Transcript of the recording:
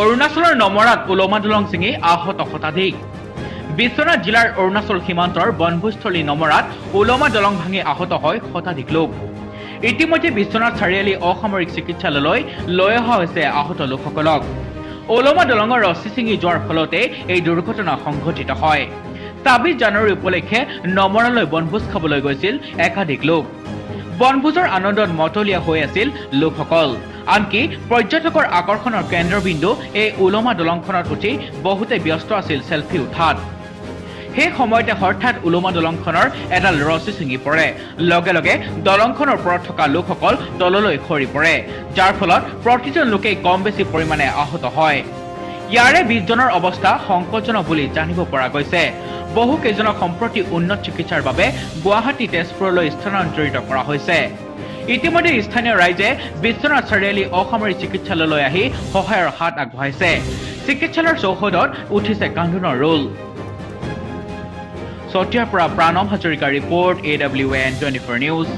অৰুণাচলৰ নমৰাত ওলমা দলং ছিঙি আহত শতাধিক। বিশ্বনাথ জিলাৰ অৰুণাচল সীমান্তৰ বনভোজস্থলী নমৰাত ওলমা দলং ভাঙি আহত হয় শতাধিক লোক। ইতিমধ্যে বিশ্বনাথ চাৰিআলি অসামৰিক চিকিৎসালয়লৈ লৈ অহা হৈছে আহত লোকসকলক। ওলমা দলঙৰ ৰছী ছিঙি যোৱাৰ ফলতে এই দুৰ্ঘটনা সংঘটিত হয়। ছাব্বিছ জানুৱাৰী উপলক্ষে নমৰালৈ বনভোজ খাবলৈ গৈছিল একাধিক লোক। বনভোজৰ আনন্দত মতলীয়া হৈ আছিল লোকসকল। আনকি পৰ্যটকৰ আকৰ্ষণৰ কেন্দ্ৰবিন্দু এই ওলমা দলংখনত উঠি বহুতে ব্যস্ত আছিল চেলফি উঠাত। সেই সময়তে হঠাৎ ওলমা দলংখনৰ এডাল ৰছী ছিঙি পৰে। লগে লগে দলংখনৰ ওপৰত থকা লোকসকল তললৈ সৰি পৰে যাৰ ফলত প্ৰতিজন লোকেই কম বেছি পৰিমাণে আহত হয়। ইয়াৰে বিশজনৰ অৱস্থা সংকটজনক বুলি জানিব পৰা গৈছে। বহু কেইজনক সম্প্ৰতি উন্নত চিকিৎসাৰ বাবে গুৱাহাটী তেজপুৰলৈ স্থানান্তৰিত কৰা হৈছে। ইতিমধ্যে স্থানীয় ৰাইজে বিশ্বনাথ চাৰিআলি অসামৰিক চিকিৎসালয়লৈ আহি সহায়ৰ হাত আগবঢ়াইছে। চিকিৎসালয়ৰ চৌহদত উঠিছে কান্দোনৰ ৰোল। চতিয়াৰ পৰা প্ৰণৱ হাজৰিকাৰ report A W N twenty four news